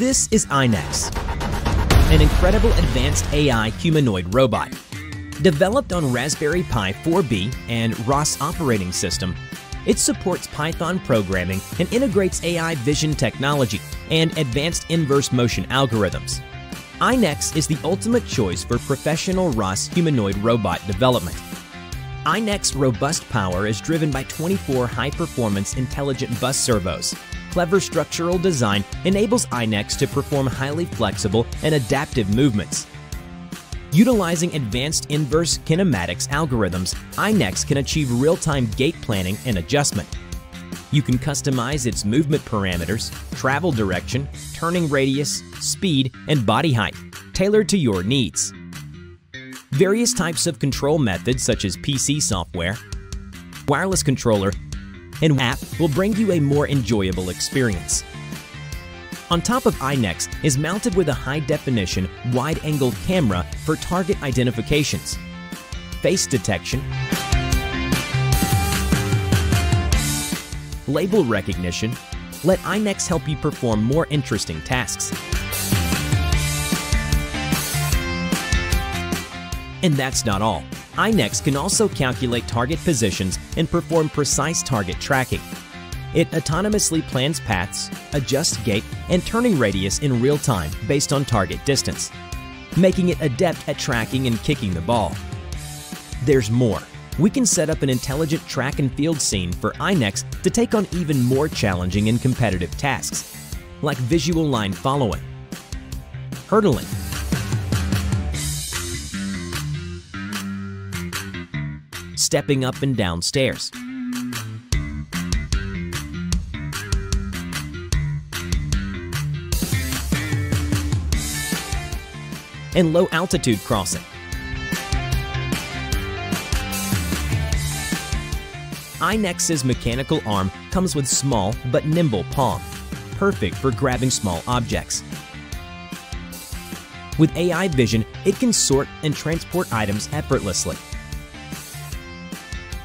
This is AiNex, an incredible advanced AI humanoid robot. Developed on Raspberry Pi 4B and ROS operating system, it supports Python programming and integrates AI vision technology and advanced inverse motion algorithms. AiNex is the ultimate choice for professional ROS humanoid robot development. AiNex robust power is driven by 24 high-performance intelligent bus servos. Clever structural design enables AiNex to perform highly flexible and adaptive movements. Utilizing advanced inverse kinematics algorithms, AiNex can achieve real-time gait planning and adjustment. You can customize its movement parameters, travel direction, turning radius, speed, and body height, tailored to your needs. Various types of control methods such as PC software, wireless controller, and app will bring you a more enjoyable experience. On top of AiNex is mounted with a high-definition, wide-angle camera for target identifications, face detection, label recognition, let AiNex help you perform more interesting tasks. And that's not all. AiNex can also calculate target positions and perform precise target tracking. It autonomously plans paths, adjusts gait, and turning radius in real time based on target distance, making it adept at tracking and kicking the ball. There's more. We can set up an intelligent track and field scene for AiNex to take on even more challenging and competitive tasks, like visual line following, hurdling, stepping up and down stairs, and low altitude crossing. AiNex's mechanical arm comes with small but nimble palm, perfect for grabbing small objects. With AI vision, it can sort and transport items effortlessly.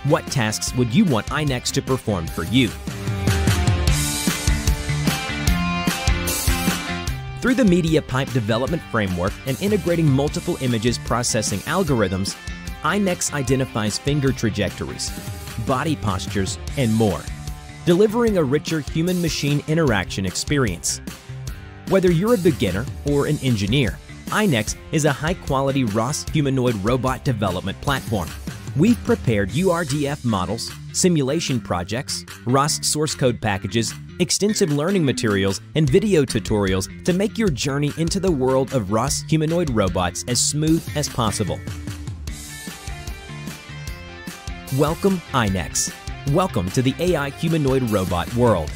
What tasks would you want AiNex to perform for you? Through the MediaPipe development framework and integrating multiple images processing algorithms, AiNex identifies finger trajectories, body postures, and more, delivering a richer human-machine interaction experience. Whether you're a beginner or an engineer, AiNex is a high-quality ROS humanoid robot development platform. We've prepared URDF models, simulation projects, ROS source code packages, extensive learning materials, and video tutorials to make your journey into the world of ROS humanoid robots as smooth as possible. Welcome, AiNex. Welcome to the AI humanoid robot world.